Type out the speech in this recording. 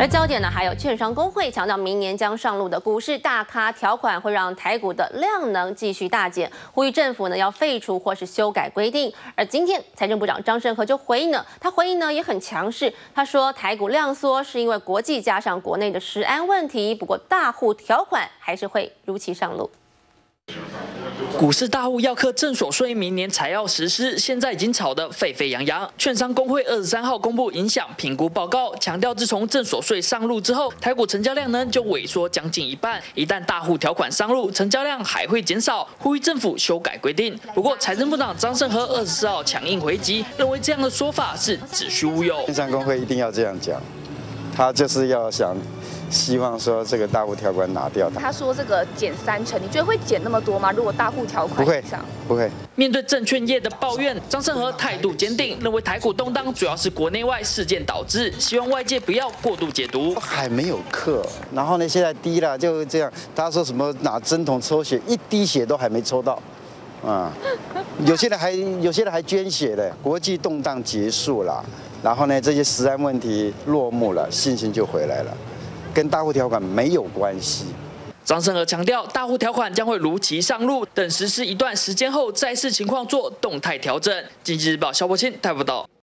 而焦点呢，还有券商工会强调，明年将上路的股市大咖条款会让台股的量能继续大减，呼吁政府呢要废除或是修改规定。而今天财政部长张盛和就回应了，他回应呢也很强势，他说台股量缩是因为国际加上国内的食安问题，不过大户条款还是会如期上路。股市大户要课正所税，明年才要实施，现在已经炒得沸沸扬扬。券商工会二十三号公布影响评估报告，强调自从正所税上路之后，台股成交量呢就萎缩将近一半。一旦大户条款上路，成交量还会减少，呼吁政府修改规定。不过财政部长张胜和二十四号强硬回击，认为这样的说法是子虚乌有。券商工会一定要这样讲，他就是要想。希望说这个大户条款拿掉。他说这个减三成，你觉得会减那么多吗？如果大户条款不会，不会。面对证券业的抱怨，张胜和态度坚定，认为台股动荡主要是国内外事件导致，希望外界不要过度解读。还没有课，然后呢，现在低了，就这样。他说什么拿针筒抽血，一滴血都还没抽到，啊，有些人还有些人还捐血的。国际动荡结束了，然后呢，这些实案问题落幕了，信心就回来了。跟大户条款没有关系。张胜和强调，大户条款将会如期上路，等实施一段时间后，再视情况做动态调整。经济日报肖博清台报道。